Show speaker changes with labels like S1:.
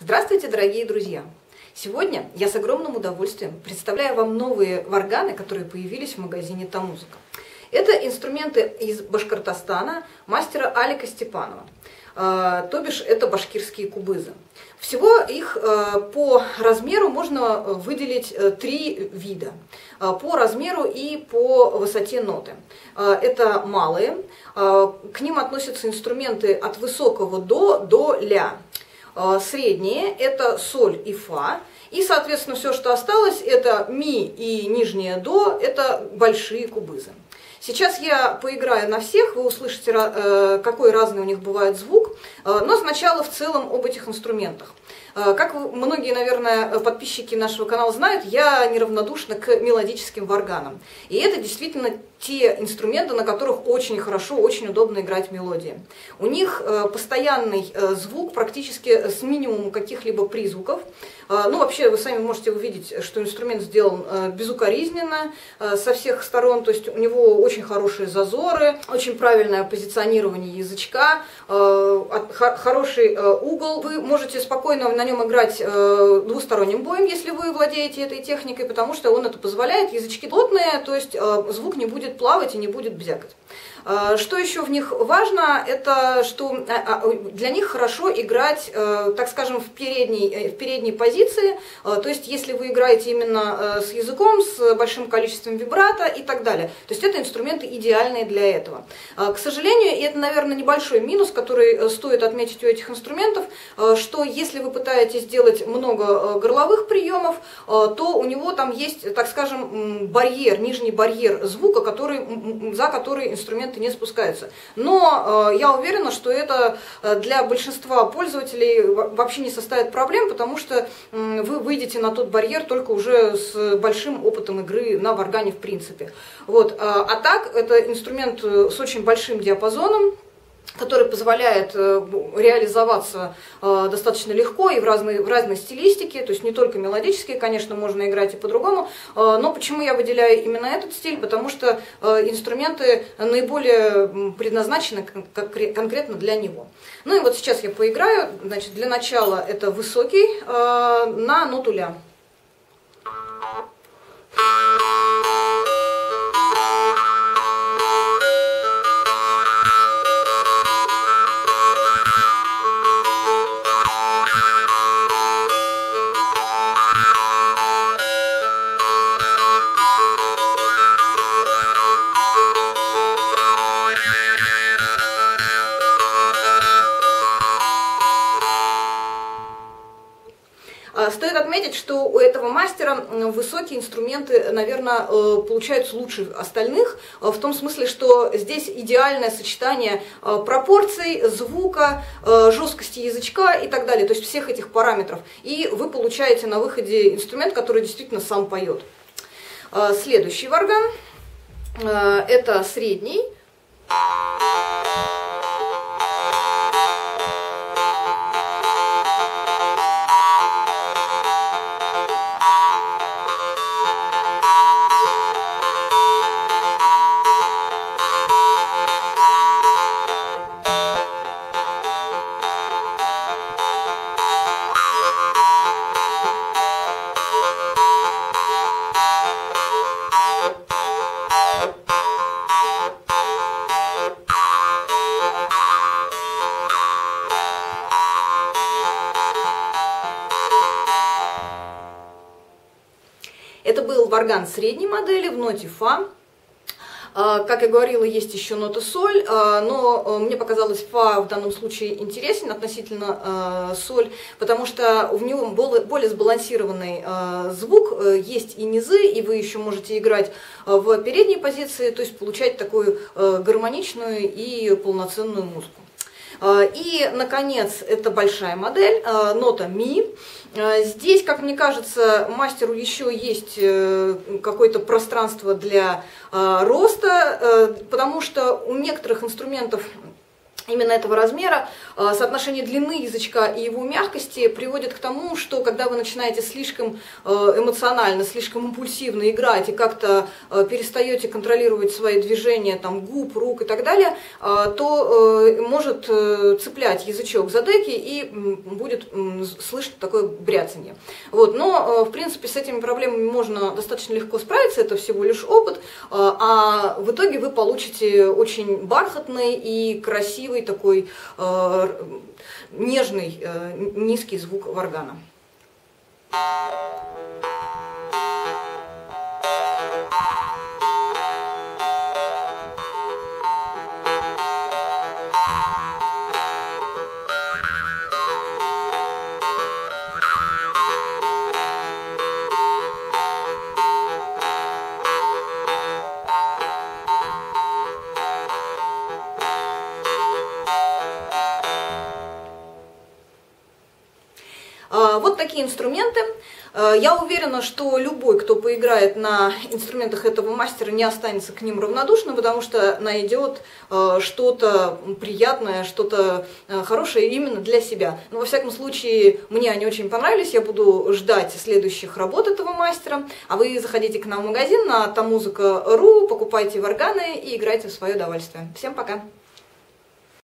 S1: Здравствуйте, дорогие друзья! Сегодня я с огромным удовольствием представляю вам новые варганы, которые появились в магазине «Тамузыка». Это инструменты из Башкортостана мастера Алика Степанова. Э, то бишь это башкирские кубызы. Всего их э, по размеру можно выделить э, три вида. По размеру и по высоте ноты. Это малые. К ним относятся инструменты от высокого до до ля. Средние – это соль и фа. И, соответственно, все, что осталось, это ми и нижнее до, это большие кубызы. Сейчас я поиграю на всех, вы услышите, э, какой разный у них бывает звук, э, но сначала в целом об этих инструментах. Э, как многие, наверное, подписчики нашего канала знают, я неравнодушна к мелодическим варганам. И это действительно те инструменты, на которых очень хорошо, очень удобно играть мелодии. У них постоянный звук, практически с минимумом каких-либо призвуков. Ну, вообще, вы сами можете увидеть, что инструмент сделан безукоризненно, со всех сторон, то есть у него очень хорошие зазоры, очень правильное позиционирование язычка, хороший угол. Вы можете спокойно на нем играть э, двусторонним боем, если вы владеете этой техникой, потому что он это позволяет. Язычки плотные, то есть э, звук не будет плавать и не будет бзякать. Э, что еще в них важно, это что э, а, для них хорошо играть, так скажем, в передней, в передней позиции, то есть если вы играете именно с языком, с большим количеством вибрато и так далее. То есть это инструменты идеальные для этого. К сожалению, и это, наверное, небольшой минус, который стоит отметить у этих инструментов, что если вы пытаетесь сделать много горловых приемов, то у него там есть, так скажем, барьер, нижний барьер звука, который, за который инструмент не спускаются. Но э, я уверена, что это э, для большинства пользователей вообще не составит проблем, потому что э, вы выйдете на тот барьер только уже с большим опытом игры на варгане в принципе. Вот. А так, это инструмент э, с очень большим диапазоном, который позволяет э, реализоваться э, достаточно легко и в разной, в разной стилистике, то есть не только мелодические, конечно, можно играть и по-другому, э, но почему я выделяю именно этот стиль, потому что инструменты наиболее предназначены конкретно для него. Ну и вот сейчас я поиграю, значит, для начала это высокий на ноту ля. Стоит отметить, что у этого мастера высокие инструменты, наверное, э, получаются лучше остальных, э, в том смысле, что здесь идеальное сочетание э, пропорций, звука, жесткости язычка и так далее, то есть всех этих параметров. И вы получаете на выходе инструмент, который действительно сам поет. Следующий варган – это средний. Это был варган средней модели в ноте фа. А, как я говорила, есть еще нота соль, а, но а, мне показалось фа в данном случае интересен относительно соль, потому что в него более сбалансированный звук, есть и низы, и вы еще можете играть в передней позиции, то есть получать такую гармоничную и полноценную музыку. А, и, наконец, это большая модель, а, нота ми. А, здесь, как мне кажется, мастеру еще есть э, какое-то пространство для роста, э, потому что у некоторых инструментов именно этого размера, э, соотношение длины язычка и его мягкости приводит к тому, что когда вы начинаете слишком э, эмоционально, слишком импульсивно играть и как-то э, перестаете контролировать свои движения там, губ, рук и так далее, то может цеплять язычок за деки и будет слышно такое бряцание. Вот. Но, в принципе, с этими проблемами можно достаточно легко справиться, это всего лишь опыт, а в итоге вы получите очень бархатный и красивый красивый такой э, нежный э, низкий звук варгана. А, вот такие инструменты. А, я уверена, что любой, кто поиграет на инструментах этого мастера, не останется к ним равнодушным, потому что найдет а, что-то приятное, что-то хорошее именно для себя. Но, во всяком случае, мне они очень понравились, я буду ждать следующих работ этого мастера. А вы заходите к нам в магазин на тамузыка.ру, покупайте варганы и играйте в свое удовольствие. Всем пока!